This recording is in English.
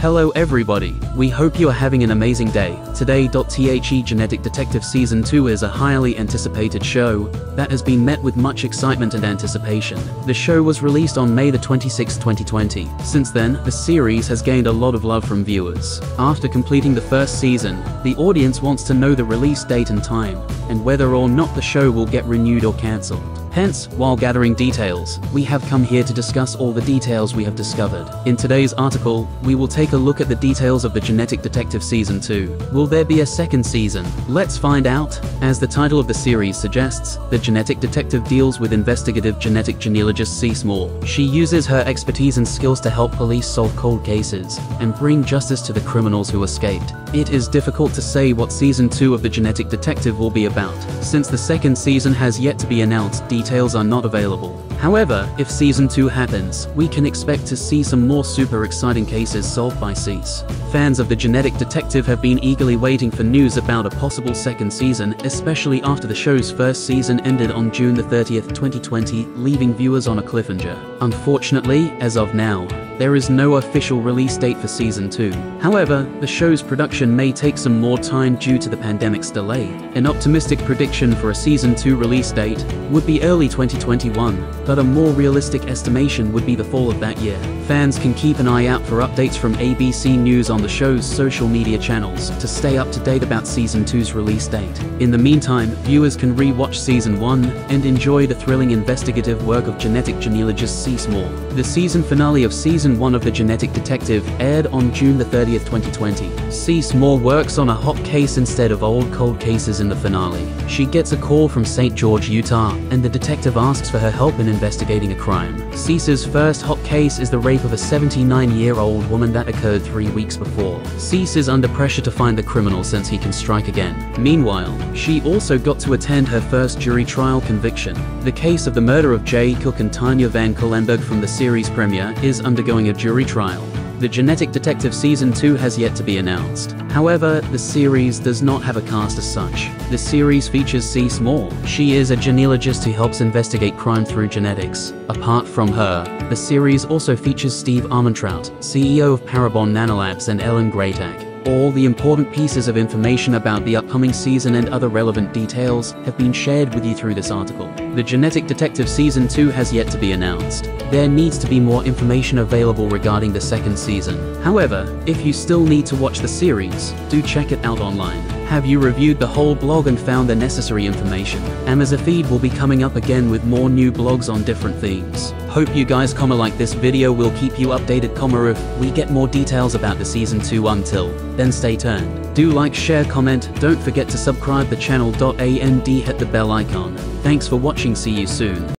Hello everybody, we hope you are having an amazing day. Today. The Genetic Detective Season 2 is a highly anticipated show that has been met with much excitement and anticipation. The show was released on May the 26, 2020. Since then, the series has gained a lot of love from viewers. After completing the first season, the audience wants to know the release date and time, and whether or not the show will get renewed or cancelled. Hence, while gathering details, we have come here to discuss all the details we have discovered. In today's article, we will take a look at the details of the Genetic Detective Season 2. Will there be a second season? Let's find out. As the title of the series suggests, the Genetic Detective deals with investigative genetic genealogist CeCe Moore. She uses her expertise and skills to help police solve cold cases and bring justice to the criminals who escaped. It is difficult to say what Season 2 of the Genetic Detective will be about, since the second season has yet to be announced details are not available. However, if Season 2 happens, we can expect to see some more super exciting cases solved by CeCe. Fans of the Genetic Detective have been eagerly waiting for news about a possible second season, especially after the show's first season ended on June 30, 2020, leaving viewers on a cliffhanger. Unfortunately, as of now, there is no official release date for Season 2. However, the show's production may take some more time due to the pandemic's delay. An optimistic prediction for a Season 2 release date would be early 2021, but a more realistic estimation would be the fall of that year. Fans can keep an eye out for updates from ABC News on the show's social media channels to stay up to date about Season 2's release date. In the meantime, viewers can re-watch Season 1 and enjoy the thrilling investigative work of genetic genealogist CeCe Moore. The season finale of Season Season 1 of The Genetic Detective aired on June 30, 2020. CeCe Moore works on a hot case instead of old cold cases in the finale. She gets a call from St. George, Utah, and the detective asks for her help in investigating a crime. CeCe's first hot case is the rape of a 79-year-old woman that occurred three weeks before. CeCe is under pressure to find the criminal since he can strike again. Meanwhile, she also got to attend her first jury trial conviction. The case of the murder of Jay Cook and Tanya Van Cuylenburg from the series premiere is undergoing a jury trial. The Genetic Detective Season 2 has yet to be announced. However, the series does not have a cast as such. The series features CeCe Moore. She is a genealogist who helps investigate crime through genetics. Apart from her, the series also features Steve Armentrout, CEO of Parabon Nanolabs and Ellen Greytak. All the important pieces of information about the upcoming season and other relevant details have been shared with you through this article. The Genetic Detective Season 2 has yet to be announced. There needs to be more information available regarding the second season. However, if you still need to watch the series, do check it out online. Have you reviewed the whole blog and found the necessary information? Amazfeed will be coming up again with more new blogs on different themes. Hope you guys comma like this video will keep you updated comma if we get more details about the season 2 until then stay tuned. Do like share comment don't forget to subscribe the channel and hit the bell icon. Thanks for watching see you soon.